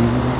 Mm-hmm.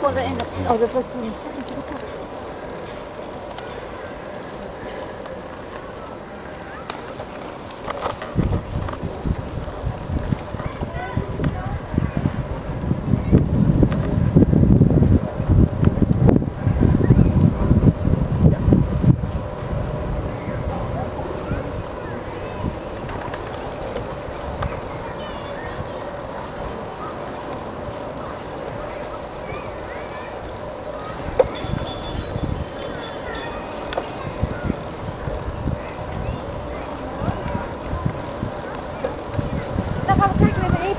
For the end of the first was?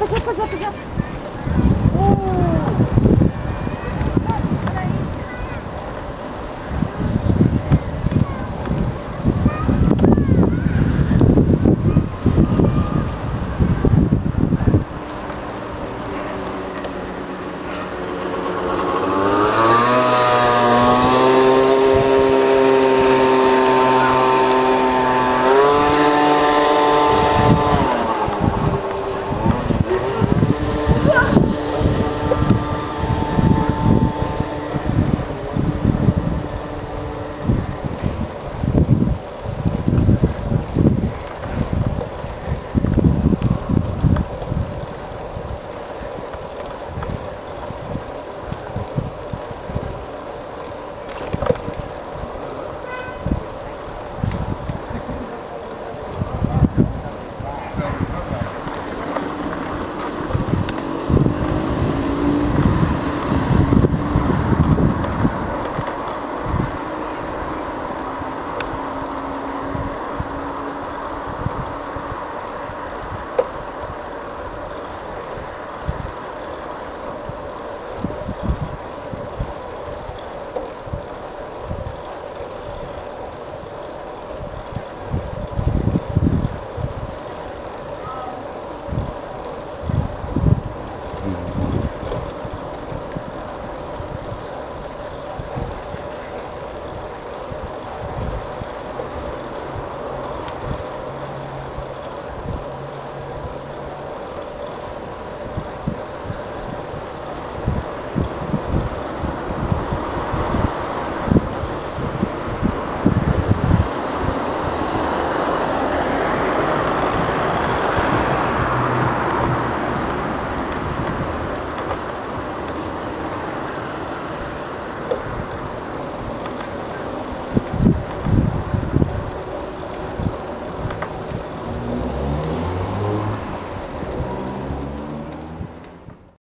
こっちこっちこっちこっ